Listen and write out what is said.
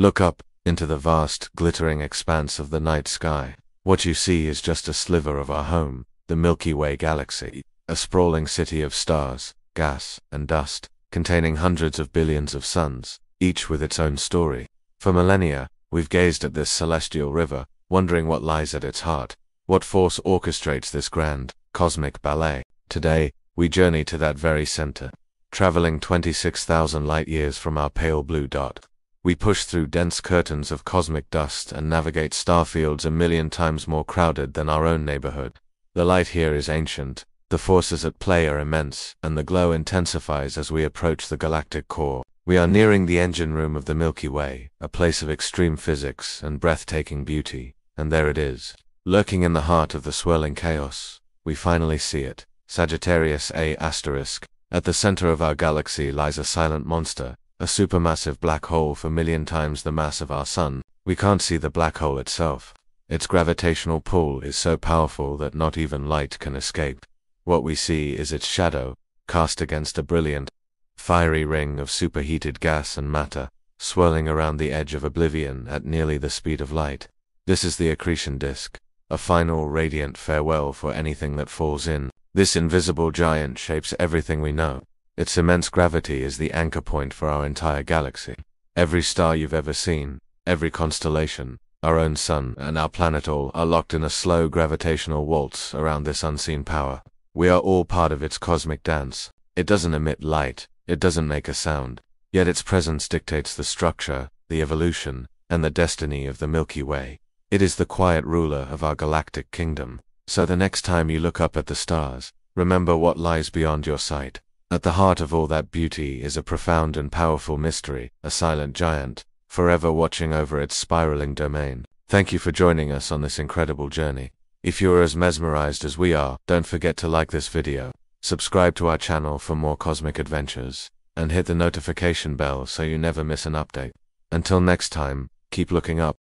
Look up into the vast, glittering expanse of the night sky. What you see is just a sliver of our home, the Milky Way galaxy, a sprawling city of stars, gas, and dust, containing hundreds of billions of suns, each with its own story. For millennia, we've gazed at this celestial river, wondering what lies at its heart, what force orchestrates this grand, cosmic ballet. Today, we journey to that very center, traveling 26,000 light years from our pale blue dot. We push through dense curtains of cosmic dust and navigate starfields a million times more crowded than our own neighborhood. The light here is ancient, the forces at play are immense, and the glow intensifies as we approach the galactic core. We are nearing the engine room of the Milky Way, a place of extreme physics and breathtaking beauty, and there it is. Lurking in the heart of the swirling chaos, we finally see it. Sagittarius A. At the center of our galaxy lies a silent monster, a supermassive black hole four million times the mass of our sun. We can't see the black hole itself. Its gravitational pull is so powerful that not even light can escape. What we see is its shadow, cast against a brilliant, fiery ring of superheated gas and matter, swirling around the edge of oblivion at nearly the speed of light. This is the accretion disk, a final radiant farewell for anything that falls in. This invisible giant shapes everything we know. Its immense gravity is the anchor point for our entire galaxy. Every star you've ever seen, every constellation, our own sun, and our planet all are locked in a slow gravitational waltz around this unseen power. We are all part of its cosmic dance. It doesn't emit light, it doesn't make a sound, yet its presence dictates the structure, the evolution, and the destiny of the Milky Way. It is the quiet ruler of our galactic kingdom. So the next time you look up at the stars, remember what lies beyond your sight. At the heart of all that beauty is a profound and powerful mystery, a silent giant, forever watching over its spiraling domain. Thank you for joining us on this incredible journey. If you're as mesmerized as we are, don't forget to like this video, subscribe to our channel for more cosmic adventures, and hit the notification bell so you never miss an update. Until next time, keep looking up.